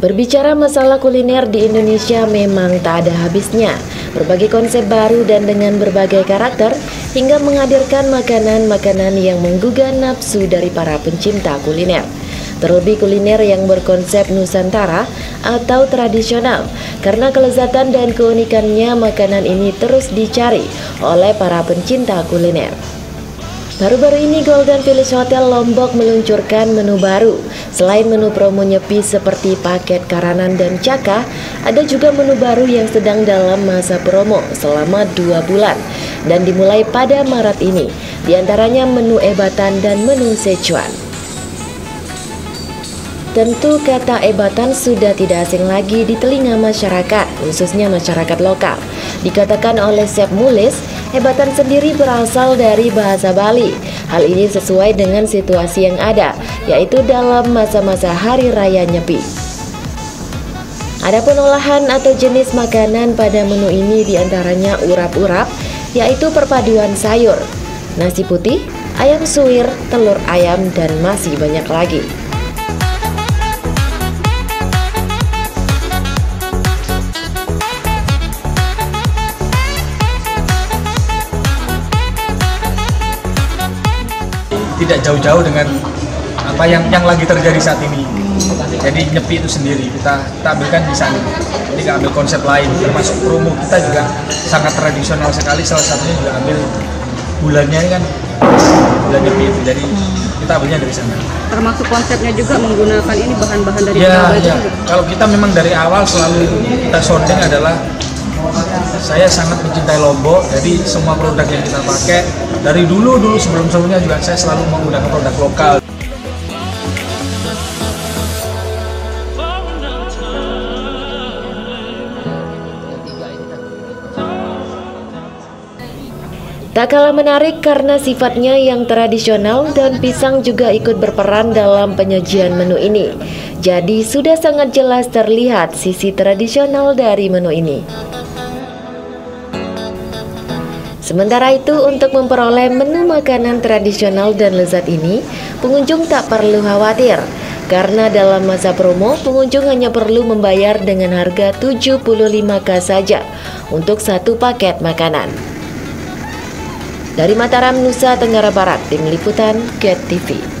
Berbicara masalah kuliner di Indonesia memang tak ada habisnya. Berbagai konsep baru dan dengan berbagai karakter hingga menghadirkan makanan-makanan yang menggugah nafsu dari para pencinta kuliner. Terlebih kuliner yang berkonsep Nusantara atau tradisional karena kelezatan dan keunikannya makanan ini terus dicari oleh para pencinta kuliner. Baru-baru ini Golden Village Hotel Lombok meluncurkan menu baru. Selain menu promo nyepi seperti paket Karanan dan Caka, ada juga menu baru yang sedang dalam masa promo selama dua bulan dan dimulai pada Maret ini. Di antaranya menu ebatan dan menu Sichuan. Tentu kata ebatan sudah tidak asing lagi di telinga masyarakat, khususnya masyarakat lokal. Dikatakan oleh Chef Mulis, Hebatan sendiri berasal dari bahasa Bali. Hal ini sesuai dengan situasi yang ada, yaitu dalam masa-masa hari raya Nyepi. Ada olahan atau jenis makanan pada menu ini di antaranya urap-urap, yaitu perpaduan sayur, nasi putih, ayam suwir, telur ayam, dan masih banyak lagi. Tidak jauh-jauh dengan apa yang yang lagi terjadi saat ini. Jadi nyepi itu sendiri kita, kita ambilkan di sana. Jadi kita ambil konsep lain, termasuk promo kita juga sangat tradisional sekali. Salah satunya juga ambil bulannya ini kan bulan nyepi itu. Jadi kita ambilnya dari sana. Termasuk konsepnya juga menggunakan ini bahan-bahan dari ya, ya. Kalau kita memang dari awal selalu kita sounding adalah saya sangat mencintai Lombok, jadi semua produk yang kita pakai dari dulu dulu sebelum sebelumnya juga saya selalu menggunakan produk lokal. Tak kalah menarik karena sifatnya yang tradisional dan pisang juga ikut berperan dalam penyajian menu ini. Jadi sudah sangat jelas terlihat sisi tradisional dari menu ini. Sementara itu, untuk memperoleh menu makanan tradisional dan lezat ini, pengunjung tak perlu khawatir. Karena dalam masa promo, pengunjung hanya perlu membayar dengan harga 75k saja untuk satu paket makanan. Dari Mataram, Nusa Tenggara Barat, Tim Liputan, GET TV.